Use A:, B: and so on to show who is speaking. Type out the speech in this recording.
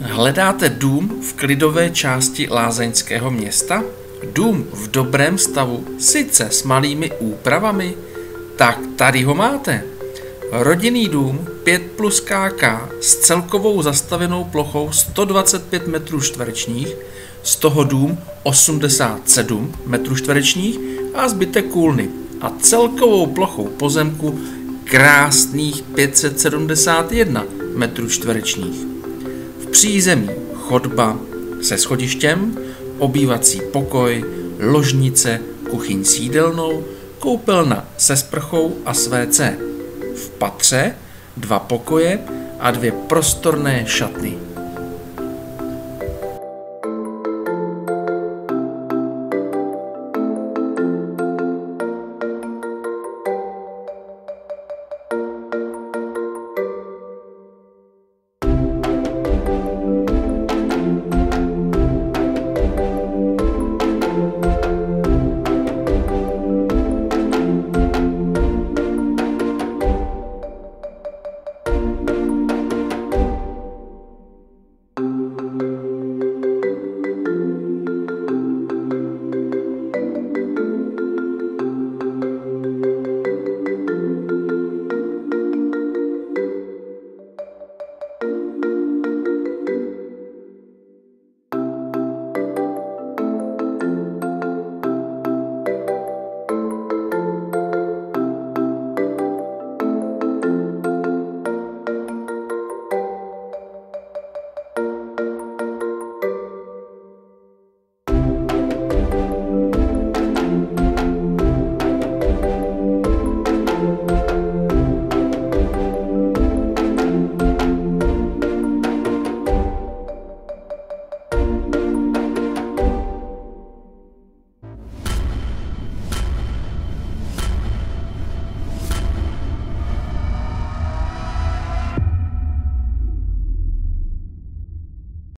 A: Hledáte dům v klidové části lázeňského města? Dům v dobrém stavu, sice s malými úpravami? Tak tady ho máte. Rodinný dům 5 plus KK s celkovou zastavenou plochou 125 metrů čtverečních, z toho dům 87 metrů čtverečních a zbytek kůlny a celkovou plochou pozemku krásných 571 metrů čtverečních. V přízemí chodba se schodištěm, obývací pokoj, ložnice, kuchyň s jídelnou, koupelna se sprchou a své V patře dva pokoje a dvě prostorné šatny.